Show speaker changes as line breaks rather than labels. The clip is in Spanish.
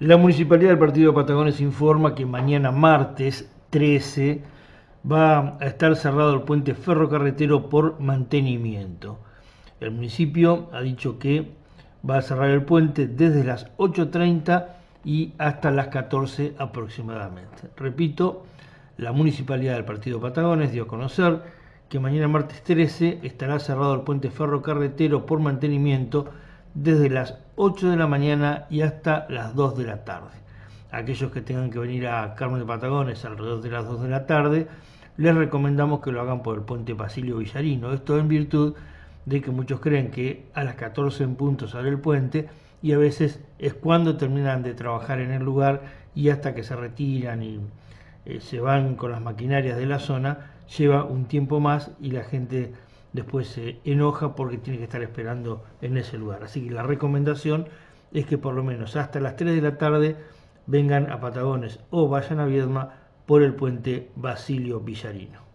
La Municipalidad del Partido de Patagones informa que mañana martes 13 va a estar cerrado el puente ferrocarretero por mantenimiento. El municipio ha dicho que va a cerrar el puente desde las 8.30 y hasta las 14 aproximadamente. Repito, la Municipalidad del Partido de Patagones dio a conocer que mañana martes 13 estará cerrado el puente ferrocarretero por mantenimiento desde las 8 de la mañana y hasta las 2 de la tarde. Aquellos que tengan que venir a Carmen de Patagones alrededor de las 2 de la tarde, les recomendamos que lo hagan por el puente Basilio Villarino. Esto en virtud de que muchos creen que a las 14 en punto sale el puente y a veces es cuando terminan de trabajar en el lugar y hasta que se retiran y eh, se van con las maquinarias de la zona, lleva un tiempo más y la gente después se enoja porque tiene que estar esperando en ese lugar. Así que la recomendación es que por lo menos hasta las 3 de la tarde vengan a Patagones o vayan a Viedma por el puente Basilio Villarino.